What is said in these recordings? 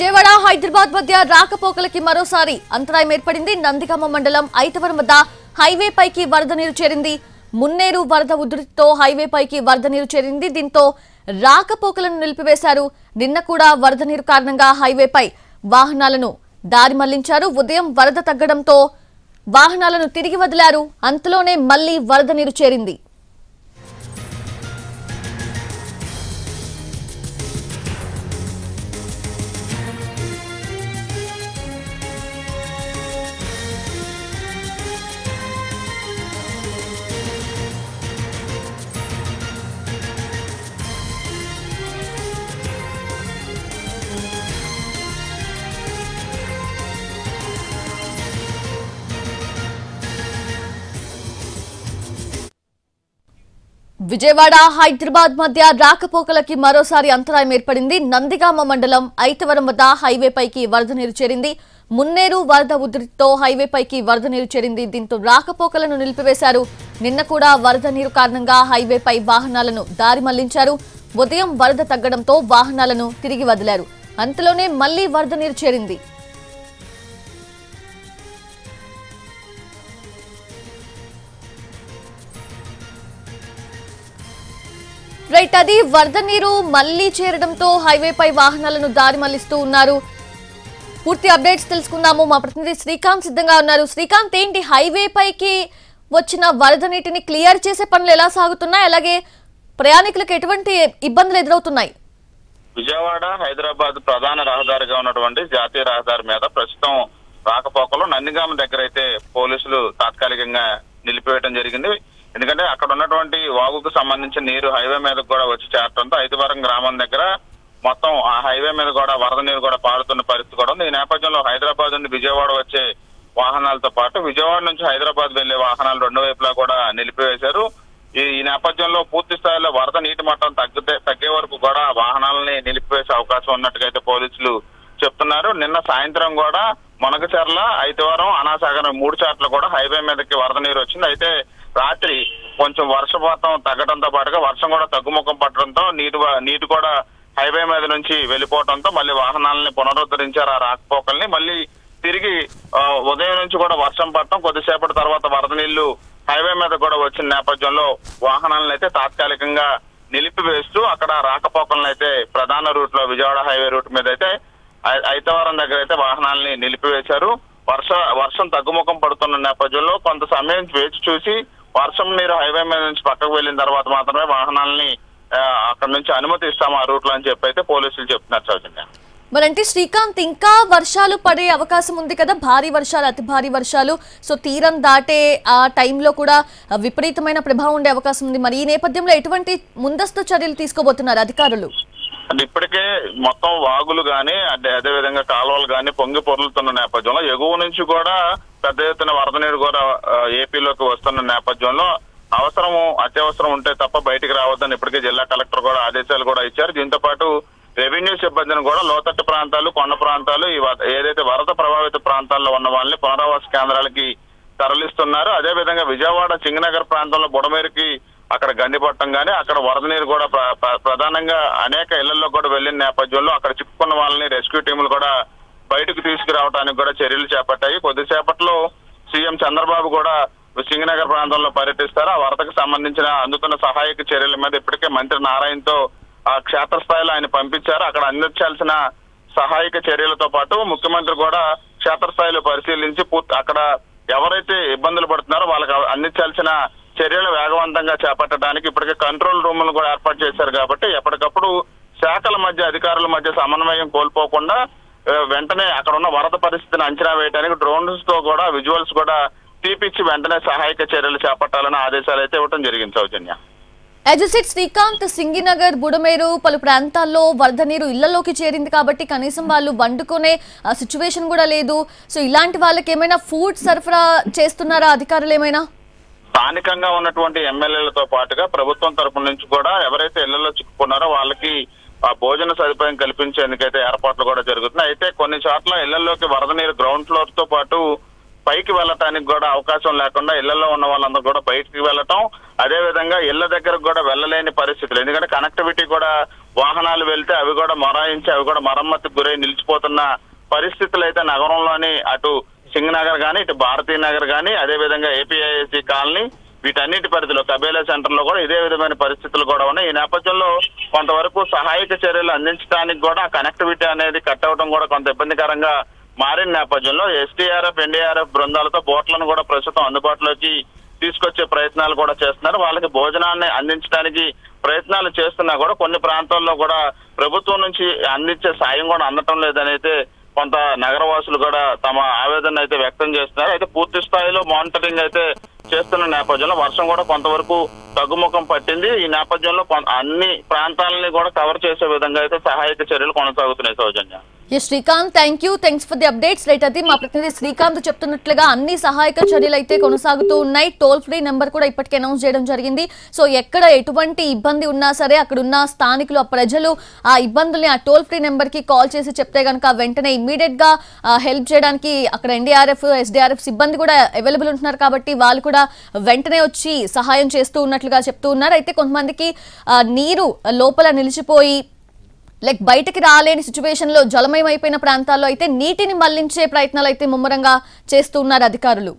విజయవాడ హైదరాబాద్ మధ్య రాకపోకలకి మరోసారి అంతరాయం ఏర్పడింది. నందిగామ మండలం ఐతవరం వద్ద హైవే పైకి వరద నీరు చేరింది. మున్నేరు వరద ఉధృతితో హైవే పైకి వరద నీరు చేరింది. దీంతో రాకపోకలను నిలిపివేశారు. నిన్న కూడా వరద నీరు కారణంగా హైవేపై వాహనాలను దారి మళ్ళించారు. ఉదయం వరద తగ్గడంతో వాహనాలను తిరిగి వదిలారు. అంతలోనే మళ్ళీ వరద నీరు చేరింది. విజయవాడ హైదరాబాద్ మధ్య రాకపోకలకి మరోసారి అంతరాయం ఏర్పడింది. నందిగామ మండలం ఐతవరం వద్ద హైవే పైకి వరద నీరు చేరింది. మున్నేరు వరద ఉధృతితో హైవే పైకి వరద నీరు చేరింది. దీంతో రాకపోకలను నిలిపివేశారు. నిన్న కూడా వరద నీరు కారణంగా హైవేపై వాహనాలను దారి మళ్ళించారు. ఉదయం వరద తగ్గడంతో వాహనాలను తిరిగి వదిలారు. అంతలోనే మళ్ళీ వరద నీరు చేరింది. రైట్ అది వరద నీరు మళ్ళీ చేరడంతో హైవేపై వాహనాలను దారి మళ్ళిస్తూ ఉన్నారు. పూర్తి అప్డేట్స్ తెలుసుకుందాము. మా ప్రతినిధి శ్రీకాంత్ సిద్ధంగా ఉన్నారు. శ్రీకాంత్ ఏంటి హైవే పైకి వచ్చిన వరద నీటిని క్లియర్ చేసే పనులు ఎలా సాగుతున్నాయి? అలాగే ప్రయాణికులకు ఎటువంటి ఇబ్బందులు ఎదురవుతున్నాయి? విజయవాడ హైదరాబాద్ ప్రధాన రహదారిగా ఉన్నటువంటి జాతీయ రహదారి మీద ప్రస్తుతం రాకపోకలు నందిగామ దగ్గర అయితే పోలీసులు తాత్కాలికంగా నిలిపివేయడం జరిగింది. ఎందుకంటే అక్కడ ఉన్నటువంటి వాగుకు సంబంధించిన నీరు హైవే మీద కూడా వచ్చి చేరడంతో ఐదువరం గ్రామం దగ్గర మొత్తం ఆ హైవే మీద కూడా వరద నీరు కూడా పారుతున్న పరిస్థితి కూడా ఉంది. ఈ నేపథ్యంలో హైదరాబాద్ నుండి విజయవాడ వచ్చే వాహనాలతో పాటు విజయవాడ నుంచి హైదరాబాద్ వెళ్ళే వాహనాలు రెండు వైపులా కూడా నిలిపివేశారు. ఈ నేపథ్యంలో పూర్తి స్థాయిలో వరద నీటి మట్టం తగ్గితే తగ్గే వరకు కూడా వాహనాలని నిలిపివేసే అవకాశం ఉన్నట్టుగా అయితే పోలీసులు చెప్తున్నారు. నిన్న సాయంత్రం కూడా మొనకచెర్ల ఐతివారం అనాసాగరం మూడు చాట్ల కూడా హైవే మీదకి వరద నీరు వచ్చింది. అయితే రాత్రి కొంచెం వర్షపాతం తగ్గడంతో పాటుగా వర్షం కూడా తగ్గుముఖం పట్టడంతో నీటి నీటి కూడా హైవే మీద నుంచి వెళ్ళిపోవడంతో మళ్ళీ వాహనాలని పునరుద్ధరించారు ఆ రాకపోకల్ని. మళ్ళీ తిరిగి ఉదయం నుంచి కూడా వర్షం పడటం కొద్దిసేపటి తర్వాత వరద నీళ్ళు హైవే మీద కూడా వచ్చిన నేపథ్యంలో వాహనాలను అయితే తాత్కాలికంగా నిలిపివేస్తూ అక్కడ రాకపోకలను అయితే ప్రధాన రూట్లో విజయవాడ హైవే రూట్ మీద అయితే ఐతవారం ఐతవరం దగ్గర అయితే వాహనాలని నిలిపివేశారు. వర్ష వర్షం తగ్గుముఖం పడుతున్న నేపథ్యంలో కొంత సమయం వేచి చూసి వర్షం నీరు హైవే మీద నుంచి పక్కకు వెళ్ళిన తర్వాత మాత్రమే వాహనాలని అక్కడ నుంచి అనుమతి ఇస్తాం ఆ రూట్లో అని చెప్పి అయితే పోలీసులు చెప్తున్నారు సౌజన్య మరి అంటే శ్రీకాంత్ ఇంకా వర్షాలు పడే అవకాశం ఉంది కదా భారీ వర్షాలు అతి భారీ వర్షాలు. సో తీరం దాటే ఆ టైంలో కూడా విపరీతమైన ప్రభావం ఉండే అవకాశం ఉంది. మరి ఈ నేపథ్యంలో ఎటువంటి ముందస్తు చర్యలు తీసుకోబోతున్నారు అధికారులు? అంటే ఇప్పటికే మొత్తం వాగులు కానీ అదే అదే విధంగా కాలువలు కానీ పొంగి పొరులుతున్న నేపథ్యంలో ఎగువ నుంచి కూడా పెద్ద ఎత్తున వరద నీరు కూడా ఏపీలోకి వస్తున్న నేపథ్యంలో అవసరము అత్యవసరం ఉంటే తప్ప బయటికి రావద్దని ఇప్పటికే జిల్లా కలెక్టర్ కూడా ఆదేశాలు కూడా ఇచ్చారు. దీంతో పాటు రెవెన్యూ సిబ్బందిని కూడా లోతట్టు ప్రాంతాలు కొండ ప్రాంతాలు ఈ ఏదైతే వరద ప్రభావిత ప్రాంతాల్లో ఉన్న వాళ్ళని పునరావాస కేంద్రాలకి తరలిస్తున్నారు. అదే విధంగా విజయవాడ చింగనగర్ ప్రాంతంలో బుడమేరుకి అక్కడ గండిపట్టం గానీ అక్కడ వరద నీరు కూడా ప్ర- ప్రధానంగా అనేక ఇళ్ళలో కూడా వెళ్ళిన నేపథ్యంలో అక్కడ చిక్కుకున్న వాళ్ళని రెస్క్యూ టీములు కూడా బయటకు తీసుకురావడానికి కూడా చర్యలు చేపట్టాయి. కొద్దిసేపట్లో సీఎం చంద్రబాబు కూడా సింగనగర్ ప్రాంతంలో పర్యటిస్తారు. ఆ వరదకు సంబంధించిన అందుతున్న సహాయక చర్యల మీద ఇప్పటికే మంత్రి నారాయణతో ఆ క్షేత్రస్థాయిలో ఆయన పంపించారు. అక్కడ అందించాల్సిన సహాయక చర్యలతో పాటు ముఖ్యమంత్రి కూడా క్షేత్రస్థాయిలో పరిశీలించి అక్కడ ఎవరైతే ఇబ్బందులు పడుతున్నారో వాళ్ళకి అందించాల్సిన చర్యలు వేగవంతంగా చేపట్టడానికి ఇప్పటికే కంట్రోల్ రూములు కూడా ఏర్పాటు చేశారు కాబట్టి ఎప్పటికప్పుడు శాఖల మధ్య అధికారుల మధ్య సమన్వయం కోల్పోకుండా వెంటనే అక్కడ ఉన్న వరద పరిస్థితిని అంచనా వేయడానికి డ్రోన్స్తో కూడా విజువల్స్ కూడా తీపిచ్చి వెంటనే సహాయక చర్యలు చేపట్టాలని ఆదేశాలు అయితే ఇవ్వడం జరిగింది సౌజన్య. అజిసిట్ శ్రీకాంత్ సింగినగర్ బుడమేరు పలు ప్రాంతాల్లో వరద నీరు ఇళ్ళలోకి చేరింది కాబట్టి కనీసం వాళ్ళు వండుకునే సిచ్యువేషన్ కూడా లేదు. సో ఇలాంటి వాళ్ళకి ఏమైనా ఫుడ్ సరఫరా చేస్తున్నారా అధికారులు ఏమైనా? స్థానికంగా ఉన్నటువంటి ఎమ్మెల్యేలతో పాటుగా ప్రభుత్వం తరపు నుంచి కూడా ఎవరైతే ఇళ్ళలో చిక్కుకున్నారో వాళ్ళకి ఆ భోజన సదుపాయం కల్పించేందుకైతే ఏర్పాట్లు కూడా జరుగుతున్నాయి. అయితే కొన్ని చోట్ల ఇళ్ళలోకి వరద నీరు గ్రౌండ్ ఫ్లోర్తో పాటు పైకి వెళ్ళటానికి కూడా అవకాశం లేకుండా ఇళ్ళలో ఉన్న వాళ్ళందరూ కూడా బయటికి వెళ్ళటం అదే విధంగా ఇళ్ళ దగ్గరకు కూడా వెళ్ళలేని పరిస్థితులు. ఎందుకంటే కనెక్టివిటీ కూడా వాహనాలు వెళ్తే అవి కూడా మొరాయించి అవి కూడా మరమ్మతుకు గురై నిలిచిపోతున్న పరిస్థితులు అయితే నగరంలోని అటు సింగ్ నగర్ కానీ ఇటు భారతీ నగర్ కానీ అదే విధంగా కాలనీ వీటన్నిటి పరిధిలో కబేలా సెంటర్లో కూడా ఇదే విధమైన పరిస్థితులు కూడా ఉన్నాయి. ఈ నేపథ్యంలో కొంతవరకు సహాయక చర్యలు అందించడానికి కూడా కనెక్టివిటీ అనేది కట్ అవడం కూడా కొంత ఇబ్బందికరంగా మారిన నేపథ్యంలో ఎస్టీఆర్ఎఫ్ ఎన్డీఆర్ఎఫ్ బృందాలతో బోట్లను కూడా ప్రస్తుతం అందుబాటులోకి తీసుకొచ్చే ప్రయత్నాలు కూడా చేస్తున్నారు. వాళ్ళకి భోజనాన్ని అందించడానికి ప్రయత్నాలు చేస్తున్నా కూడా కొన్ని ప్రాంతాల్లో కూడా ప్రభుత్వం నుంచి అందించే సాయం కూడా అందటం లేదనైతే కొంత నగరవాసులు కూడా తమ ఆవేదన అయితే వ్యక్తం చేస్తున్నారు. అయితే పూర్తి స్థాయిలో మానిటరింగ్ అయితే చేస్తున్న నేపథ్యంలో వర్షం కూడా కొంతవరకు తగ్గుముఖం పట్టింది. ఈ నేపథ్యంలో అన్ని ప్రాంతాలని కూడా కవర్ చేసే విధంగా అయితే సహాయక చర్యలు కొనసాగుతున్నాయి Soujanya. S Srikanth thank you thanks for the updates right అది మా ప్రతినిధి శ్రీకాంత్ చెప్తున్నట్లుగా అన్ని సహాయక చర్యలు అయితే కొనసాగుతూ ఉన్నాయి. టోల్ ఫ్రీ నెంబర్ కూడా ఇప్పటికే అనౌన్స్ చేయడం జరిగింది. సో ఎక్కడ ఎటువంటి ఇబ్బంది ఉన్నా సరే అక్కడ ఉన్న స్థానికులు ఆ ప్రజలు ఆ ఇబ్బందుల్ని ఆ టోల్ ఫ్రీ నెంబర్కి కాల్ చేసి చెప్తే కనుక వెంటనే ఇమీడియట్గా హెల్ప్ చేయడానికి అక్కడ ఎన్డీఆర్ఎఫ్ ఎస్డీఆర్ఎఫ్ సిబ్బంది కూడా అవైలబుల్ ఉంటున్నారు కాబట్టి వాళ్ళు కూడా వెంటనే వచ్చి సహాయం చేస్తూ ఉన్నట్లుగా చెప్తూ ఉన్నారు. అయితే కొంతమందికి నీరు లోపల నిలిచిపోయి లైక్ బయటకి రాలేని సిచ్యువేషన్లో జలమయం అయిపోయిన ప్రాంతాల్లో అయితే నీటిని మళ్ళించే ప్రయత్నాలు అయితే ముమ్మరంగా చేస్తూ ఉన్నారు అధికారులు.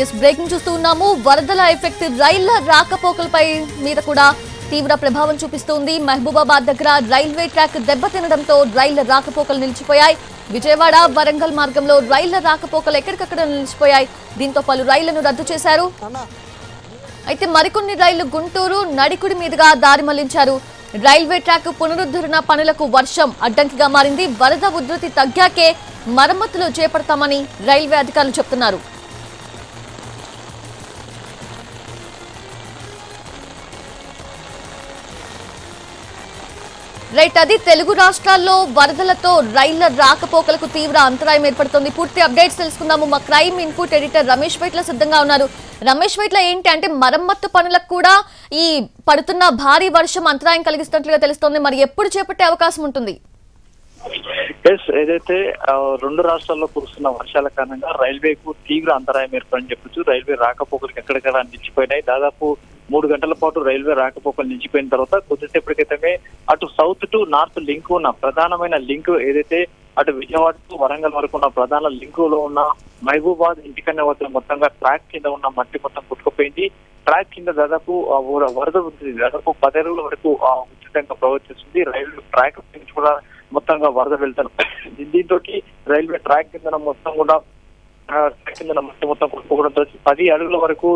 ఎస్ బ్రేకింగ్ చూస్తూ ఉన్నాము. వరదల ఎఫెక్ట్ రైళ్ళ రాకపోకలపై మీద కూడా తీవ్ర ప్రభావం చూపిస్తోంది. మహబూబాబాద్ దగ్గర రైల్వే ట్రాక్ దెబ్బతినడంతో రైళ్ళ రాకపోకలు నిలిచిపోయాయి. విజయవాడ వరంగల్ మార్గంలో రైళ్ళ రాకపోకలు ఎక్కడికక్కడ నిలిచిపోయాయి. దీంతో పలు రైళ్ళను రద్దు చేశారు. అయితే మరికొన్ని రైళ్ళు గుంటూరు నడికుడి మీదుగా దారి మళ్ళించారు. రైల్వే ట్రాక్ పునరుద్ధరణ పనులకు వర్షం అడ్డంకిగా మారింది. వరద ఉధృతి తగ్గాకే మరమ్మతులు చేపడతామని రైల్వే అధికారులు చెప్తున్నారు. రైట్ అది తెలుగు రాష్ట్రాల్లో వరదలతో రైళ్ళ రాకపోకలకు తీవ్ర అంతరాయం ఏర్పడుతుంది. పూర్తి అప్డేట్స్ తెలుసుకుందాము. మా crime input editor Ramesh Vaitla సిద్ధంగా ఉన్నారు. రమేష్ వైట్ల ఏంటి అంటే మరమ్మత్తు పనులకు కూడా ఈ పడుతున్న భారీ వర్షం అంతరాయం కలిగిస్తున్నట్లుగా తెలుస్తోంది. మరి ఎప్పుడు చేపట్టే అవకాశం ఉంటుంది? ఎస్ ఏదైతే రెండు రాష్ట్రాల్లో కురుస్తున్న వర్షాల కారణంగా రైల్వేకు తీవ్ర అంతరాయం ఏర్పడని చెప్పొచ్చు. రైల్వే రాకపోకలకు ఎక్కడికక్కడ నిలిచిపోయినాయి. దాదాపు మూడు గంటల పాటు రైల్వే రాకపోకలు నిలిచిపోయిన తర్వాత కొద్దిసేపటి క్రితమే అటు సౌత్ టు నార్త్ లింక్ ఉన్న ప్రధానమైన లింక్ ఏదైతే అటు విజయవాడ టు వరంగల్ వరకు ఉన్న ప్రధాన లింక్లో ఉన్న మహబూబాద్ ఇంటికన్నా వద్ద మొత్తంగా ట్రాక్ కింద ఉన్న మట్టి మొత్తం కొట్టుకుపోయింది. ట్రాక్ కింద దాదాపు ఆ ఊర- వరద ఉంది దాదాపు పది అడుగుల వరకు ఉచితంగా ప్రవర్తిస్తుంది. రైలు ట్రాక్ నుంచి కూడా మొత్తంగా వరద వెళ్తాను. దీంతో రైల్వే ట్రాక్ కింద మొత్తం కూడా ట్రాక్ కింద మట్టి మొత్తం కొట్టుకోవడంతో పది అడుగుల వరకు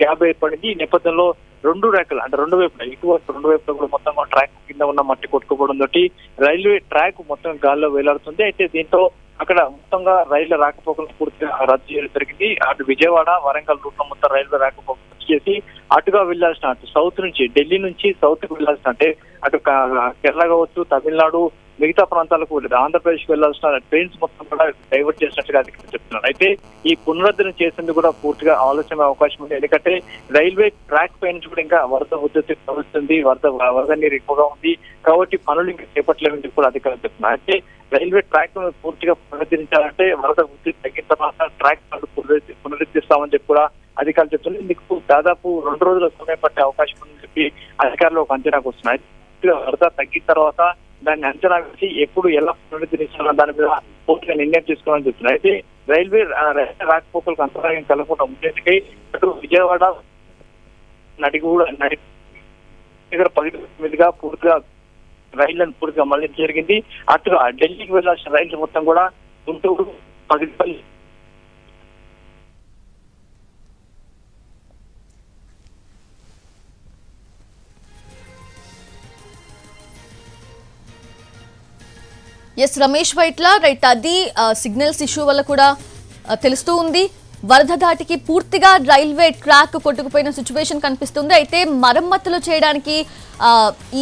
గ్యాప్ ఏర్పడింది. ఈ నేపథ్యంలో రెండు ర్యాకులు అంటే రెండు వైపులా ఇటు రెండు వైపులా కూడా మొత్తం ట్రాక్ కింద ఉన్న మట్టి కొట్టుకోవడం తోటి రైల్వే ట్రాక్ మొత్తం గాల్లో వేలాడుతుంది. అయితే దీంతో అక్కడ మొత్తంగా రైళ్ళ రాకపోకలు పూర్తిగా రద్దు చేయడం జరిగింది. అటు విజయవాడ వరంగల్ రూట్లో మొత్తం రైల్వే రాకపోకలు రద్దు అటుగా వెళ్ళాల్సిన అటు సౌత్ నుంచి ఢిల్లీ నుంచి సౌత్కు వెళ్ళాల్సిన అంటే అటు కేరళ కావచ్చు తమిళనాడు మిగతా ప్రాంతాలకు ఆంధ్రప్రదేశ్ వెళ్ళాల్సిన ట్రైన్స్ మొత్తం కూడా డైవర్ట్ చేసినట్టుగా అధికారులు చెప్తున్నారు. అయితే ఈ పునరుద్ధరణ చేసేందుకు కూడా పూర్తిగా ఆలోచన అవకాశం ఉంది. ఎందుకంటే రైల్వే ట్రాక్ పై నుంచి కూడా ఇంకా వరద ఉద్ధృతి కలుస్తుంది వరద వరద నీరు ఎక్కువగా ఉంది. కాబట్టి పనులు ఇంకా చేపట్టలేమని కూడా అధికారులు చెప్తున్నారు. అయితే రైల్వే ట్రాక్ను పూర్తిగా పునరుద్ధరించాలంటే వరద ఉద్ధృతి తగ్గిన తర్వాత ట్రాక్ పనులు పునరుద్ధరిస్తామని చెప్పి కూడా అధికారులు చెప్తున్నారు. ఇందుకు దాదాపు రెండు రోజుల సమయం పట్టే అవకాశం ఉందని చెప్పి అధికారులు ఒక అంచనాకు వస్తున్నాయి వరద తగ్గిన తర్వాత దాన్ని అంచనా వేసి ఎప్పుడు ఎలా పునరుద్ధరించాలన్న దాని మీద పూర్తిగా నిర్ణయం తీసుకోవాలని చెప్తున్నారు. అయితే రైల్వే రైల్వే రాకపోకలకు అంతరాయం కలగకుండా ఉండేందుకై అటు విజయవాడ నడిగూడ నడి దగ్గర పది మీదుగా పూర్తిగా రైళ్ళను పూర్తిగా మళ్ళీ జరిగింది. అటు ఆ ఢిల్లీకి వెళ్ళాల్సిన రైళ్ళు మొత్తం కూడా గుంటూరు పగిలిపల్లి ఎస్ రమేష్ వైట్ల రైట్ అది సిగ్నల్స్ ఇష్యూ వల్ల కూడా తెలుస్తూ ఉంది. వరద ధాటికి పూర్తిగా రైల్వే ట్రాక్ కొట్టుకుపోయిన సిచ్యువేషన్ కనిపిస్తుంది. అయితే మరమ్మతులు చేయడానికి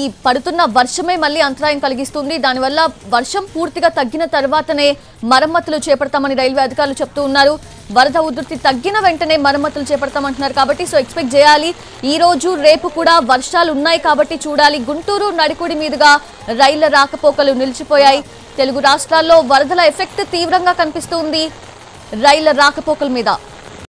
ఈ పడుతున్న వర్షమే మళ్ళీ అంతరాయం కలిగిస్తుంది. దానివల్ల వర్షం పూర్తిగా తగ్గిన తర్వాతనే మరమ్మతులు చేపడతామని రైల్వే అధికారులు చెప్తూ ఉన్నారు. వరద ఉధృతి తగ్గిన వెంటనే మరమ్మతులు చేపడతామంటున్నారు కాబట్టి సో ఎక్స్పెక్ట్ చేయాలి. ఈ రోజు రేపు కూడా వర్షాలు ఉన్నాయి కాబట్టి చూడాలి. గుంటూరు నడికుడి మీదుగా రైళ్ళ రాకపోకలు నిలిచిపోయాయి. తెలుగు రాష్ట్రాల్లో వరదల ఎఫెక్ట్ తీవ్రంగా కనిపిస్తుంది రైళ్ళ రాకపోకల మీద